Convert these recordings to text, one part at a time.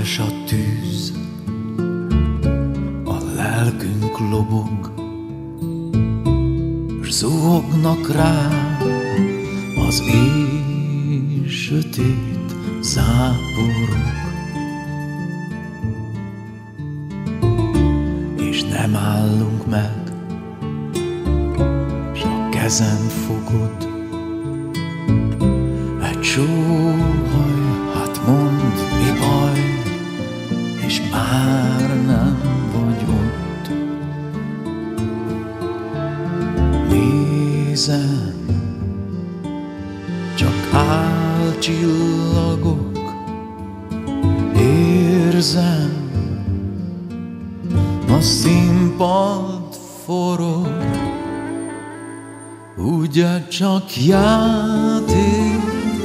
Édes a tűz, a lelkünk lobog, s zuhognak rá az éj sötét záporok. És nem állunk meg, s a kezem fogod, egy sóhaj, hát mond, mi baj, és már nem vagy ott. Nézem, csak álcsillagok, érzem, a színpad forog, ugye csak játék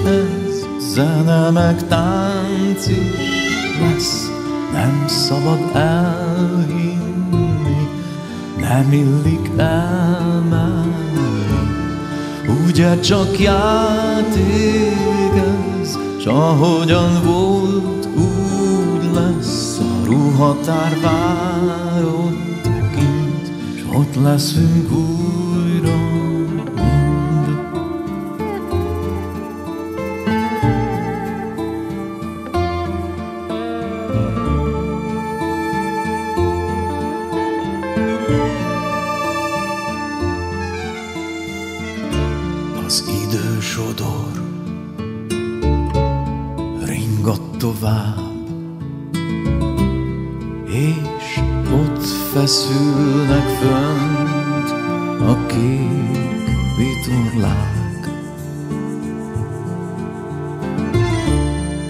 ez, zene meg tánc is lesz, nem szabad elhinni, nem illik elmenni, ugye csak játék ez, s ahogyan volt, úgy lesz, a ruhatár vár ott kint, s ott leszünk újra Az idő sodor ringat tovább, és ott feszülnek fönt a kék vitorlák.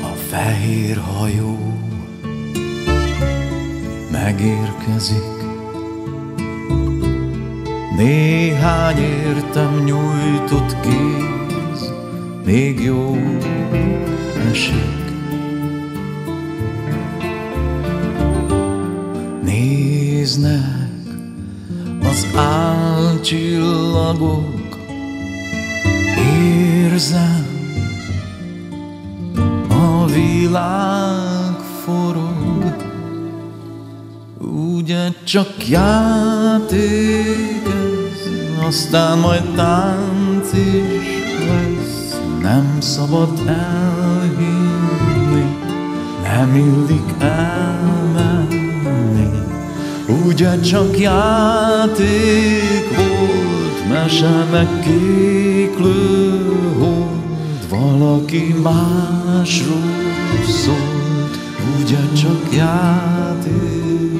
A fehér hajó megérkezik, néhány értem nyújtott kéz, még jó esik. Néznek az álcsillagok, érzem, a világ forog, ugye csak játék aztán majd tánc is lesz, nem szabad elhinni, nem illik elmenni, ugye csak játék volt, mese meg kéklő hold, valaki másról szólt, ugye csak játék